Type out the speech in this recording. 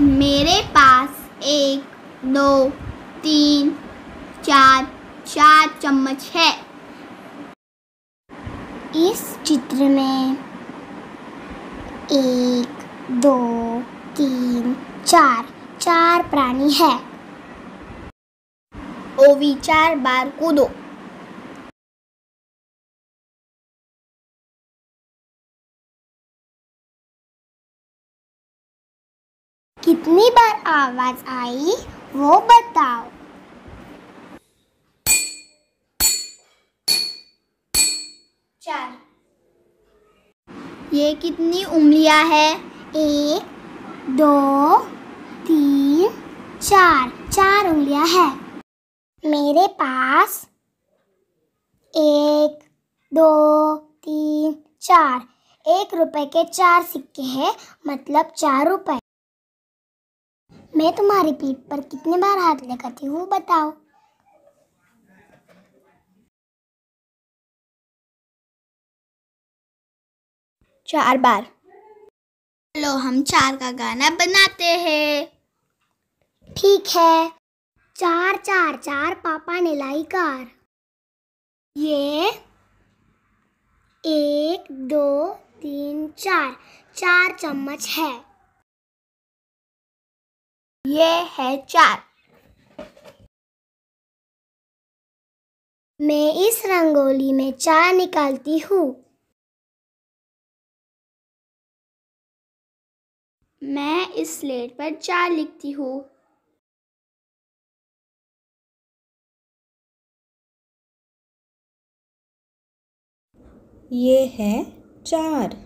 मेरे पास एक, दो, तीन, चार चार चम्मच है। इस चित्र में एक, दो, तीन, चार चार प्राणी है। ओवी चार बार कूदो। कितनी बार आवाज़ आई वो बताओ। चार। ये कितनी उंगलियाँ है? एक, दो, तीन, चार। चार उंगलियाँ है। मेरे पास एक, दो, तीन, चार। एक रुपए के चार सिक्के हैं मतलब चार रुपए। मैं तुम्हारी पीठ पर कितने बार हाथ लगाती हूँ बताओ। चार बार। चलो हम चार का गाना बनाते हैं। ठीक है। चार चार चार पापा ने लाई कार। ये एक दो तीन चार। चार चम्मच है। ये है चार। मैं इस रंगोली में चार निकालती हूँ। मैं इस स्लेट पर चार लिखती हूँ। ये है चार।